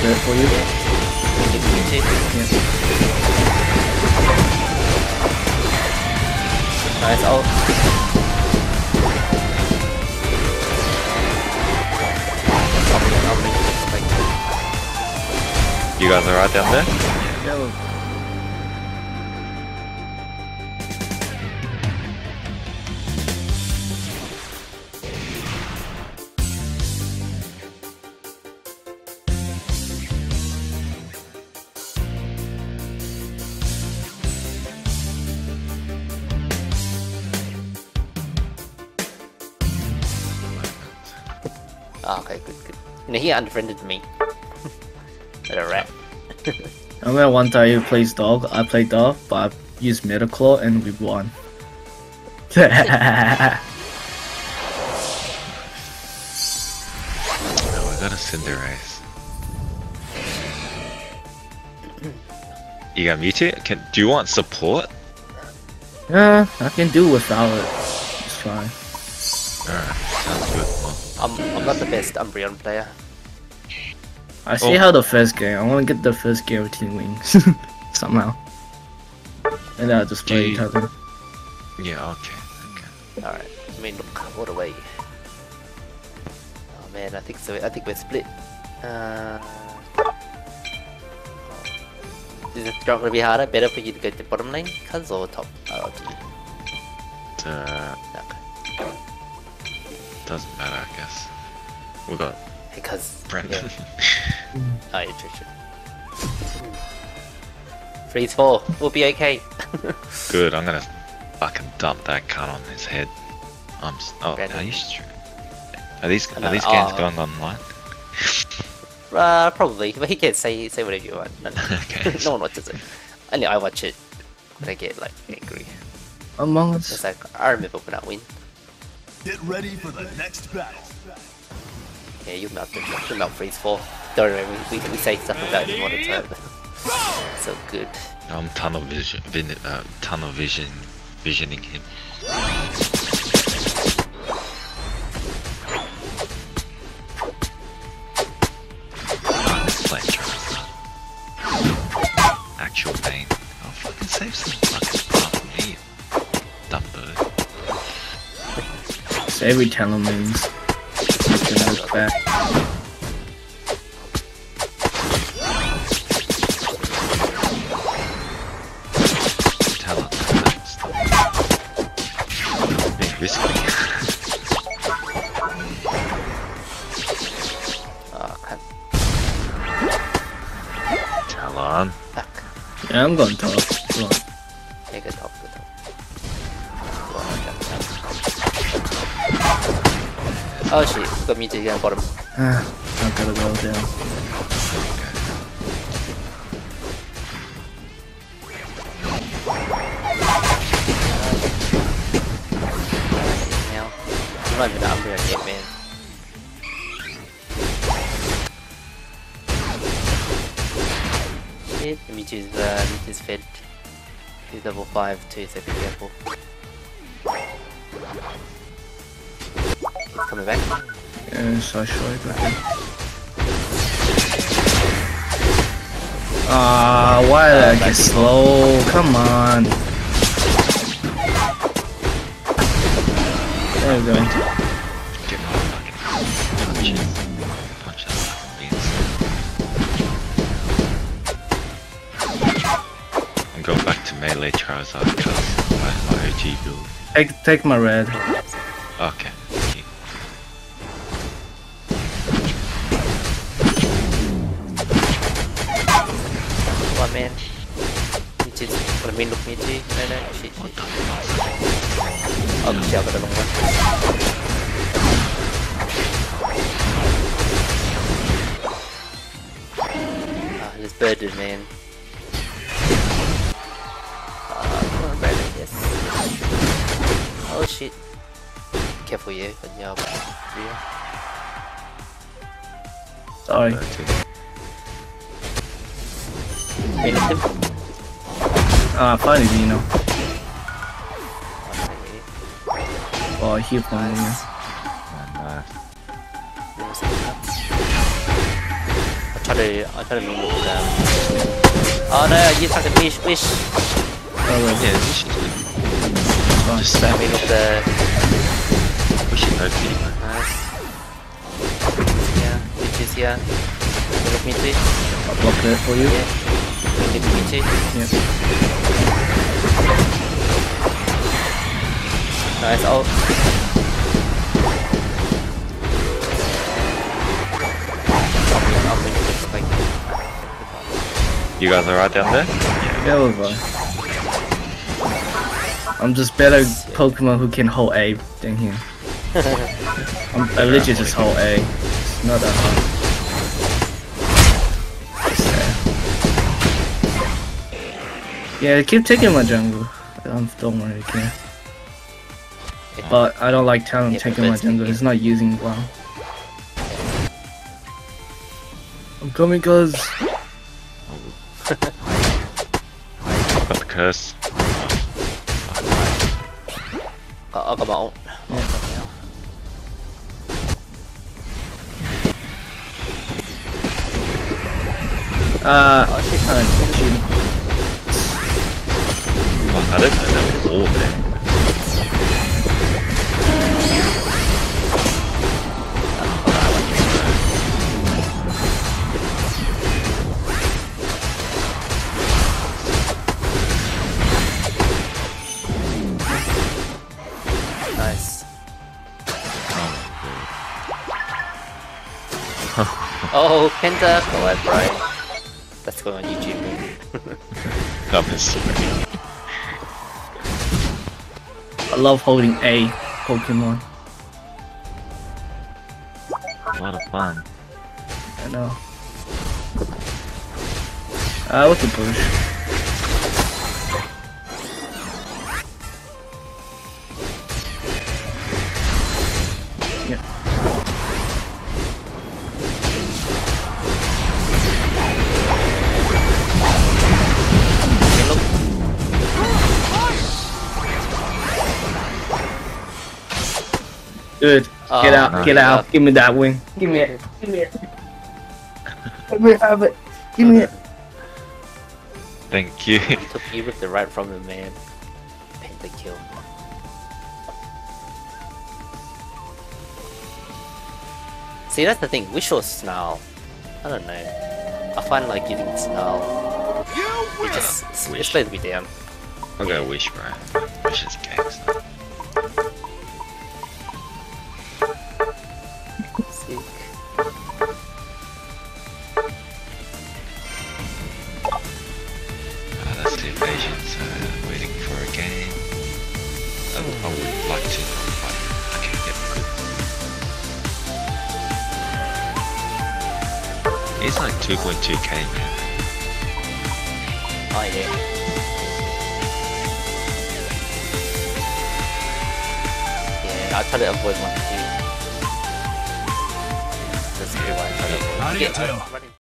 good for you. Give me two. Yeah. Nice ult. You guys alright down there? Yellow. Oh, okay, good, good. You know, he unfriended me. What a rat. I remember one time you played dog, I played dog, but I used Metal Claw and we won. Oh, I got a Cinderace. You got Mewtwo? Can, do you want support? yeah, I can do without it. It's fine. Alright, sounds good. Well, I'm, I'm not the best Umbreon player. I see Oh. how the first game. I want to get the first game of Team Wings somehow, and then I'll just play Do each other. yeah, okay. okay. Alright, I mean, look, all the way. Oh man, I think so. I think we're split. Uh, is it not gonna be harder? Better for you to go to bottom lane, cuz or top? Oh, up to you. Uh, Okay. Doesn't matter, I guess. We got Because Brendan. Yeah. Oh, yeah, true, true. Freeze four. We'll be okay. Good, I'm gonna fucking dump that cunt on his head. I'm s- oh, Brendan. are you str- Are these are No, these games oh. going online? uh, probably, but he can say say whatever you want. No, no. Okay. no one watches it. Only I watch it when I get like angry. Among It's Us. like I remember when I win. Get ready for the next battle. Yeah, you melt it. You melt freeze four. Don't worry, we, we, we say stuff about him all the time. so good. I'm tunnel vision, vin, uh, tunnel vision, visioning him. Every talon. Fuck. Yeah, I'm going top. Come on. Yeah, good top, Oh shit, got get the bottom. Ah, I gotta go down. Now, I'm not even Umbreon yet, man. Shit, me choose, uh, let me choose fed. He's level 5 too, so be careful. Coming back. Yeah, so short. Okay. Ah, why did I get slow? Come on. There we go. Get my fucking punches. Punch that fucking. I'm going back to melee Charizard because my, my OG build. Take, take my red. Okay. Thank you. One man. Me too. What I mean, look me too. No, no, shit, shit. Oh, shit, I got the long one. Ah, this birded man. Ah, come on, Brandon, yes. Oh shit. Careful you, but yeah, yeah. Sorry. Uh, two. Wait, look him. Ah, funny, you know. Oh, me. Oh, nice. I'll try to I try to look them. Oh no, you fucking wish wish. Oh, wait. Yeah, this is Fine. just I stab me. look the Push it over you. nice. Yeah, which is yeah. You look me too. I'll block it for you. Yeah. You look me too. Yeah. Nice. I'll bring it just like You guys alright down there? Yeah, we're fine. I'm just better Pokemon who can hold A than him. I'm, I literally just hold A. It's not that hard. Yeah, keep taking my jungle. I don't, don't really care. But I don't like Talon Yeah, taking my jungle. He's not using well. I'm coming, cuz. Got the curse. Có, có mẫu Uh, Ờ, shit. I don't know, cheating. I didn't know there was all there. Nice Oh, Oh, that's right? That's going on YouTube sweet. I love holding A Pokemon. A lot of fun. I know. Uh, what's the push? Good. Oh, get out, nice. get out. Give me that wing. Give me it. Give me it. Let me have it. Give me it. Thank you. Took you ripped it right from him, man. Penta kill. See, that's the thing. Wish or Snarl. I don't know. I find like giving Snarl. It just it Wish. slows me down. I'll go Wish, bro. Wish is gangster. Good. He's like 2.2k, man. Oh yeah. Yeah, I try to avoid one too. That's a good one. I try to avoid. Arigato. Yeah, I'm running